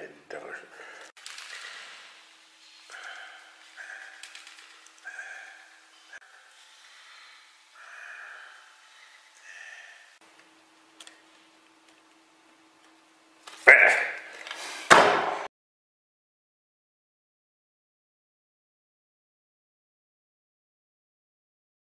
Nein, der